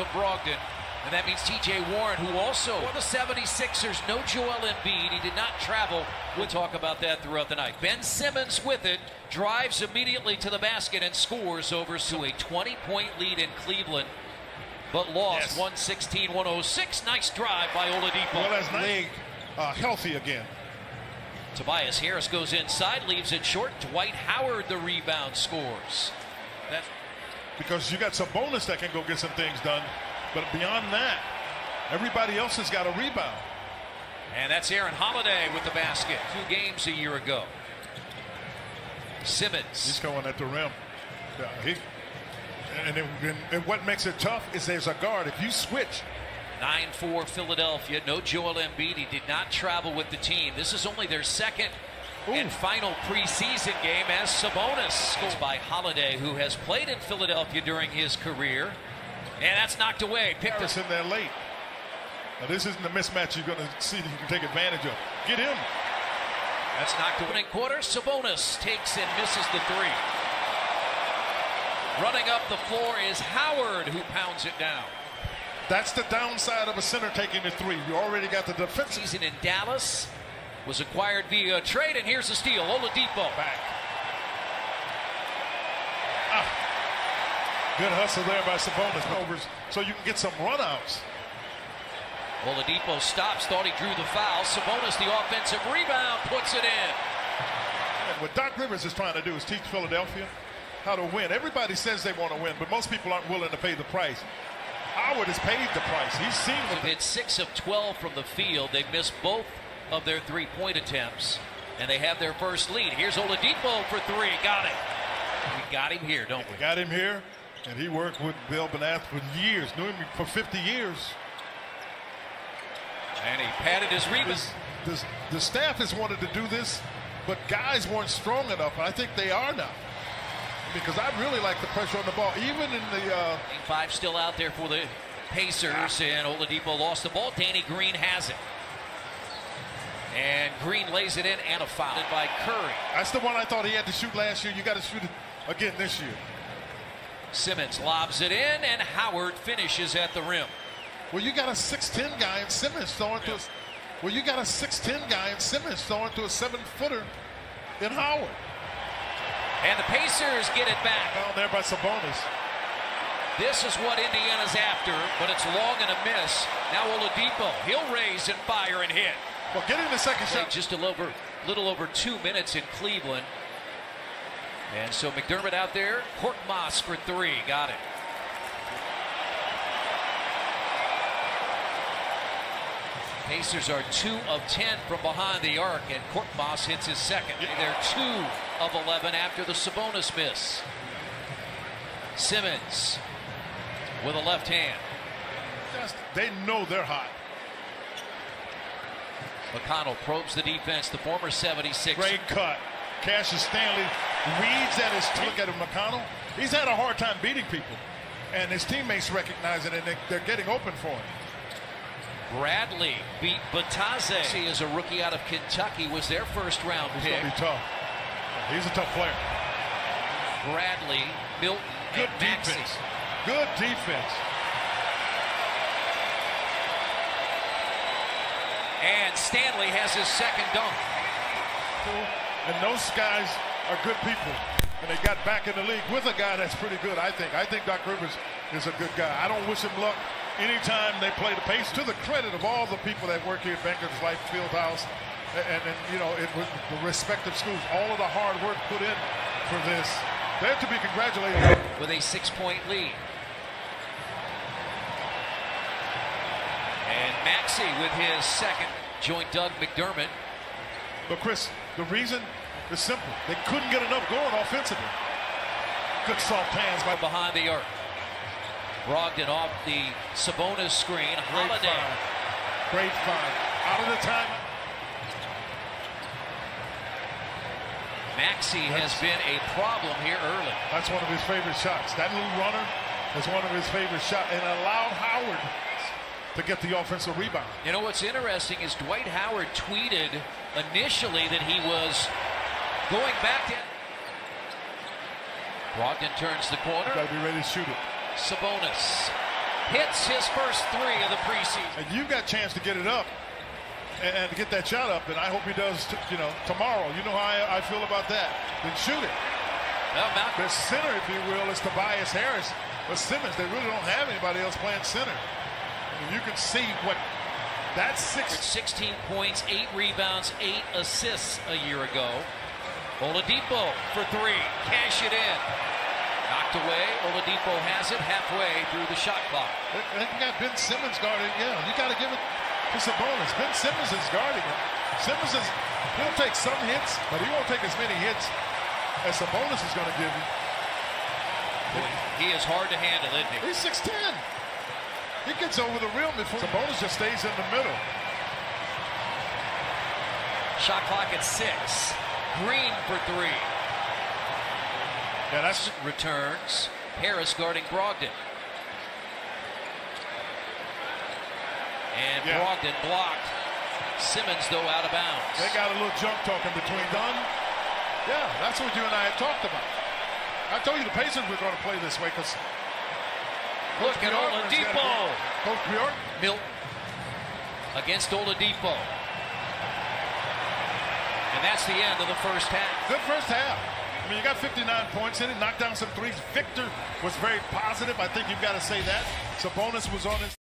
of Brogdon. And that means TJ Warren, who also, for the 76ers, no Joel Embiid. He did not travel. We'll talk about that throughout the night. Ben Simmons with it, drives immediately to the basket and scores over to a 20 point lead in Cleveland, but lost Yes. 116 106. Nice drive by Oladipo. Well, as leg uh, healthy again. Tobias Harris goes inside, leaves it short. Dwight Howard, the rebound, scores. That's because you got some bonus that can go get some things done. But beyond that, everybody else has got a rebound. And that's Aaron Holiday with the basket. Two games a year ago. Simmons. He's going at the rim. Yeah, he, and, it- and- what makes it tough is there's a guard. If you switch, 9 4 Philadelphia. No Joel Embiid. He did not travel with the team. This is only their second and final preseason game as Sabonis scores by Holiday, who has played in Philadelphia during his career. And that's knocked away. Picked Harris us. in there late. Now, this isn't the mismatch you're going to see that you can take advantage of. Get him. That's knocked away. Opening quarter, Sabonis takes and misses the three. Running up the floor is Howard, who pounds it down. That's the downside of a center taking the three. You already got the defensive Season in Dallas was acquired via trade, and here's the steal. Oladipo. back. Ah. Good hustle there by Sabonis. Overs so you can get some runouts. Oladipo stops, thought he drew the foul. Sabonis, the offensive rebound, puts it in. And what Doc Rivers is trying to do is teach Philadelphia how to win. Everybody says they want to win, but most people aren't willing to pay the price. Howard has paid the price. He's seen it. Hit 6 of 12 from the field. They've missed both of their three point attempts, and they have their first lead. Here's Oladipo for three. Got it. We got him here, don't we? got him here, and he worked with Bill Benath for years, knew him for 50 years. And he padded his. This, this, the staff has wanted to do this, but guys weren't strong enough. I think they are now. Because I really like the pressure on the ball, even in the uh, five still out there for the Pacers, and Oladipo lost the ball. Danny Green has it. And Green lays it in and a foul by Curry. That's the one I thought he had to shoot last year. You got to shoot it again this year. Simmons lobs it in, and Howard finishes at the rim. Well, you got a 6'10 guy and Simmons throwing to us. Well, you got a 6'10 guy and Simmons throwing to a seven footer in Howard. And the Pacers get it back. Down there by Sabonis. This is what Indiana's after, but it's long and a miss. Now Oladipo, he'll raise and fire and hit. Well, getting the second shot. just a little over, little over two minutes in Cleveland. And so McDermott out there, Court Moss for three, got it. Pacers are two of ten from behind the arc, and Moss hits his second. They're two of 11 after the Sabonis miss. Simmons with a left hand. Just- They know they're hot. McConnell probes the defense, the former 76. Great cut. Cassius Stanley reads at his look at him, McConnell. He's had a hard time beating people, and his teammates recognize it, and they, they're getting open for him. Bradley beat Bataze. He is a rookie out of Kentucky, was their first round He's pick. gonna be tough. He's a tough player. Bradley, Milton, Good and Maxey. defense. Good defense. And Stanley has his second dunk. And those guys are good people. And they got back in the league with a guy that's pretty good, I think. I think Doc Rivers is a good guy. I don't wish him luck anytime they play the pace. To the credit of all the people that work here at Bankers Life Fieldhouse and, and you know, it, with the respective schools, all of the hard work put in for this. They're to be congratulated. with a six-point lead. And Maxey with his second joint Doug McDermott. But Chris, the reason is simple. They couldn't get enough going offensively. Good soft hands by behind the arc. Brogdon off the Sabonis screen. Great Holiday. find. Great find. Out of the time. Maxey has been a problem here early. That's one of his favorite shots. That little runner is one of his favorite shots and allowed Howard to get the offensive rebound. You know what's interesting is Dwight Howard tweeted initially that he was going back to. Brogdon turns the corner. Got to be ready to shoot it. Sabonis. hits his first three of the preseason. And you've got a chance to get it up and, and to get that shot up, and I hope he does, you know, tomorrow. You know how I, I feel about that. Then shoot it. Well, The center, if you will, is Tobias Harris. But Simmons, they really don't have anybody else playing center. You can see what that's six. 16 points, 8 rebounds, 8 assists a year ago. Oladipo for three. Cash it in. Knocked away. Oladipo has it halfway through the shot clock. They, they got Ben Simmons guarding. Yeah, you got to give it to Sabonis. Ben Simmons is guarding him. Simmons is he'll take some hits, but he won't take as many hits as Sabonis is going to give you. He is hard to handle, isn't he? He's 6'10". He gets over the rim before Sabonis just stays in the middle. Shot clock at six. Green for three. Yeah, that's Returns. Harris guarding Brogdon. And Yeah. Brogdon blocked. Simmons, though, out of bounds. they got a little junk talking between them. Yeah, that's what you and I had talked about. I told you the Pacers were going to play this way because Look at Oladipo. Coach Bjork. Milton against Oladipo. And that's the end of the first half. Good first half. I mean, you got 59 points in it, knocked down some threes. Victor was very positive. I think you've got to say that. Sabonis was on his.